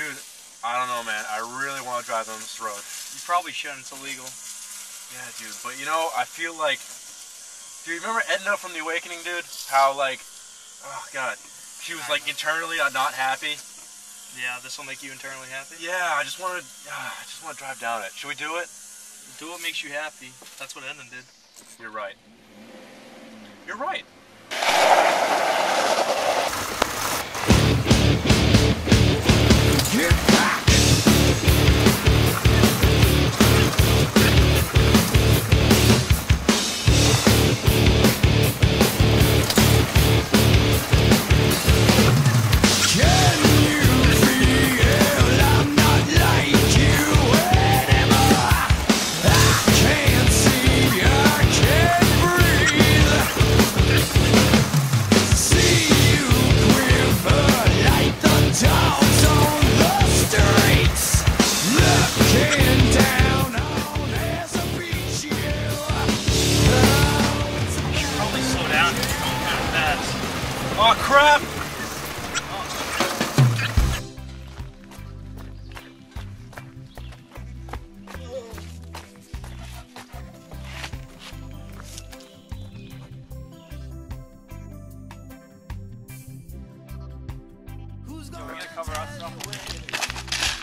Dude, I don't know, man. I really want to drive on this road. You probably shouldn't. It's illegal. Yeah, dude. But you know, I feel like, dude. Remember Edna from The Awakening, dude? How like, oh god, she was like internally not happy. Yeah, this will make you internally happy. Yeah, I just want to, uh, I just want to drive down it. Should we do it? Do what makes you happy. That's what Edna did. You're right. You're right. Crap! Gonna cover our stuff